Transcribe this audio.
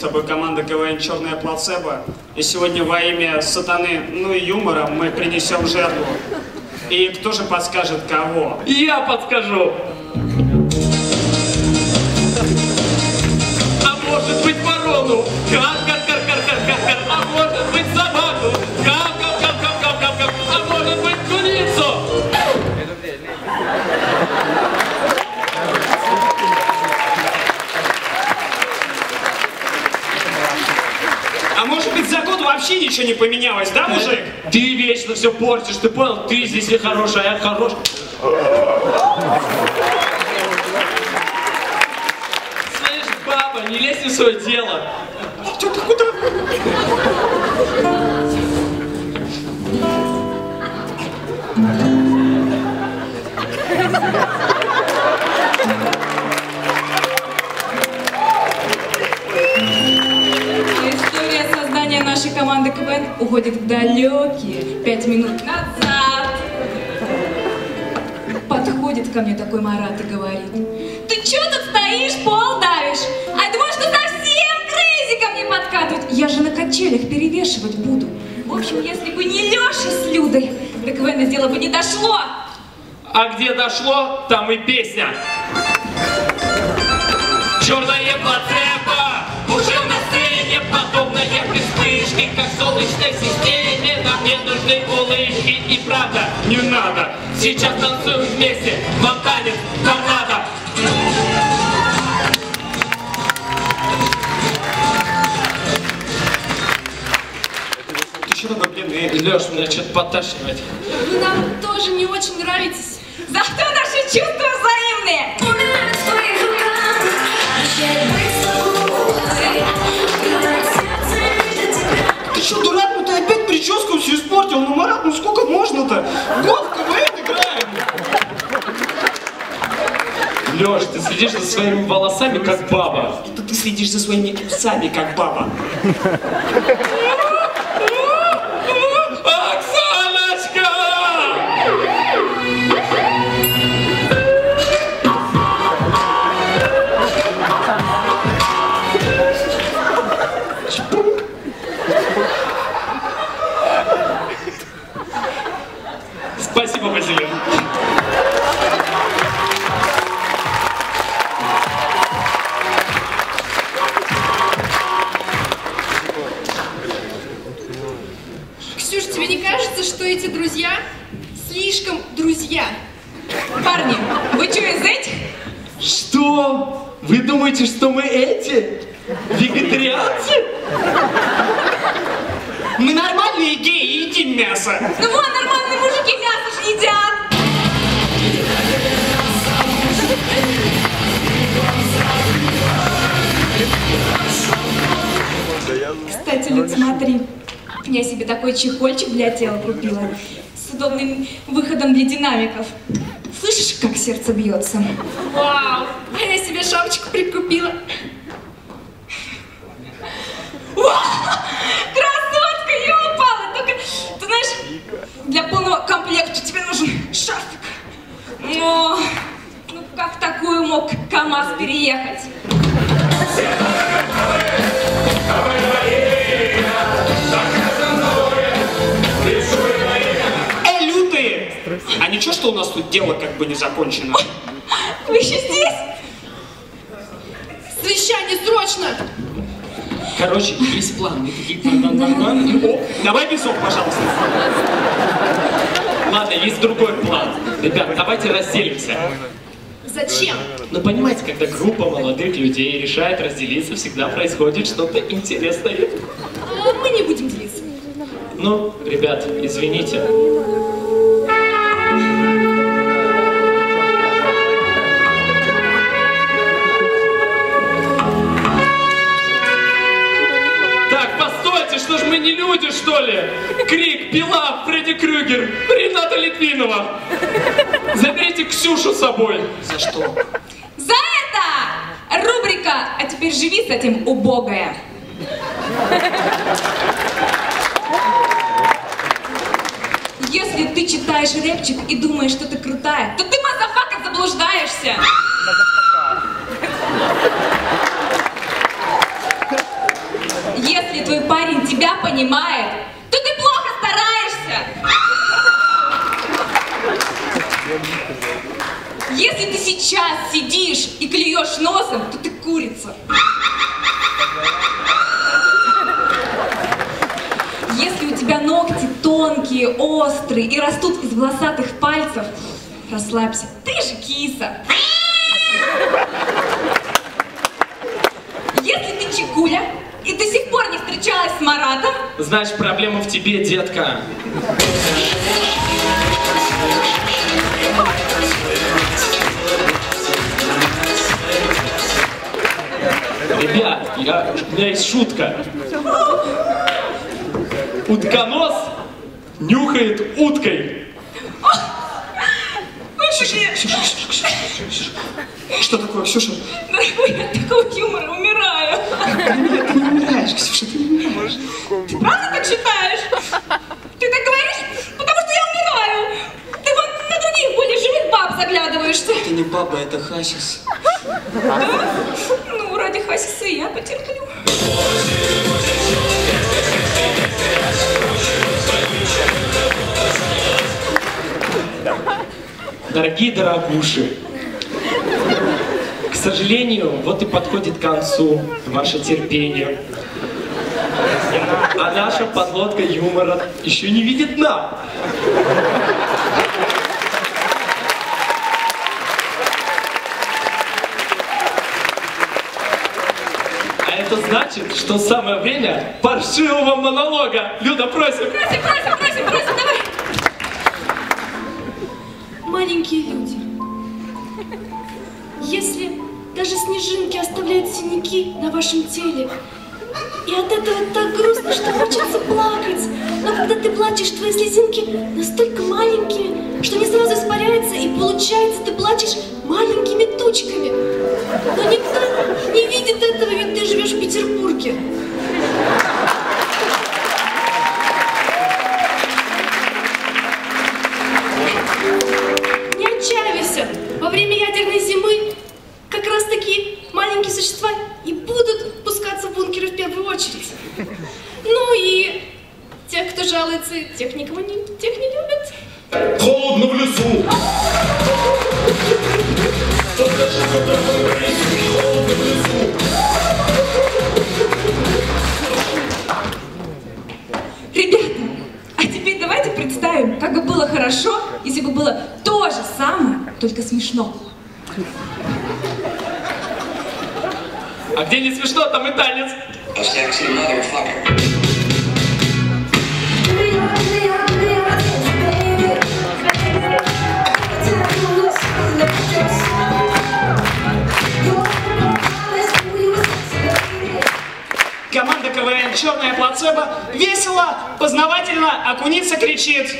тобой команда КВН «Черная плацебо». И сегодня во имя сатаны, ну и юмора мы принесем жертву. И кто же подскажет, кого? Я подскажу. А может быть за год вообще ничего не поменялось, да, мужик? Ты вечно все портишь, ты понял? Ты здесь не хороший, а я хорош. Слышь, баба, не лезь в свое дело. Команды КВН уходит в далекие пять минут назад. Подходит ко мне такой Марат и говорит, ты чё тут стоишь, пол давишь? А я думаю, что совсем крейзи ко мне подкатывать. Я же на качелях перевешивать буду. В общем, если бы не Леша с Людой, до КВН дело бы не дошло. А где дошло, там и песня. Черная как в солнечной системе. Нам не нужны улыбки и правда не надо. Сейчас танцуем вместе, вам танец, нам надо. Ты что такой бледный? Леш, меня что-то подташнивает. Вы нам тоже не очень нравитесь. Зато наши чувства можно-то? Год играем. Леш, ты следишь за своими волосами, как баба. Это ты следишь за своими усами, как баба. Думаете, что мы эти? Вегетарианцы? Мы нормальные геи, едим мясо. Ну вон, нормальные мужики мясо ж едят. Кстати, Люд, смотри. Я себе такой чехольчик для тела купила. С удобным выходом для динамиков. Слышишь, как сердце бьется? Вау! А я себе шапочку прикупила. Красотка, ёлы Только, ты знаешь, для полного комплекта тебе нужен шарфик. Но, ну как такую мог КамАЗ переехать? Что у нас тут дело как бы не закончено? Вы еще здесь? Совещание срочно! Короче, есть план. Мы такие план, О, давай песок, пожалуйста. Ладно, есть другой план. Ребят, давайте разделимся. Зачем? Но понимаете, когда группа молодых людей решает разделиться, всегда происходит что-то интересное. А мы не будем делиться. Ну, ребят, извините. Фредди Крюгер, Рената Литвинова. Заберите Ксюшу с собой. За что? За это! Рубрика «А теперь живи с этим, убогая». Если ты читаешь рэпчик и думаешь, что ты крутая, то ты, motherfucker, заблуждаешься. понимает, сейчас сидишь и клюешь носом, то ты курица. Если у тебя ногти тонкие, острые и растут из волосатых пальцев, расслабься, ты же киса. Если ты чекуля и до сих пор не встречалась с Маратом, Значит, проблема в тебе, детка. Ребят, я, у меня есть шутка. Утконос нюхает уткой. Что такое, Ксюша? дорогой, я от такого юмора умираю. Ты не умираешь, Ксюша, ты не умираешь. Ты правда так считаешь? Ты так говоришь, потому что я умираю. Ты вон на других более живых баб заглядываешься. Это не баба, это Хасис. Да? Хасиса я потерплю. Дорогие дорогуши, к сожалению, вот и подходит к концу ваше терпение. А наша подлодка юмора еще не видит дна. А это значит, что самое время паршивого монолога. Люда, просим. Просим, просим, просим, просим, давай. Маленькие люди, если даже снежинки оставляют синяки на вашем теле, и от этого так грустно, что хочется плакать, но когда ты плачешь, твои слезинки настолько маленькие, что не сразу испаряются, и получается, ты плачешь маленькими тучками. Но никто не видит этого, ведь ты живешь в Петербурге. Не отчаивайся. Во время ядерной зимы как раз такие маленькие существа и будут пускаться в бункеры в первую очередь. Ну и тех, кто жалуется, тех никого не, тех не любят. Холодно в лесу. Ребята, а теперь давайте представим, как бы было хорошо, если бы было то же самое, только смешно. А где не смешно, там и танец. «Черная плацебо» весело, познавательно, окуница кричит.